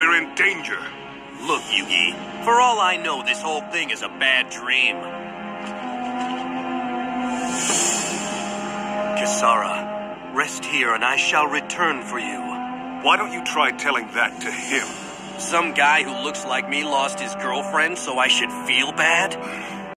We're in danger. Look, Yugi, for all I know, this whole thing is a bad dream. Kisara, rest here and I shall return for you. Why don't you try telling that to him? Some guy who looks like me lost his girlfriend, so I should feel bad?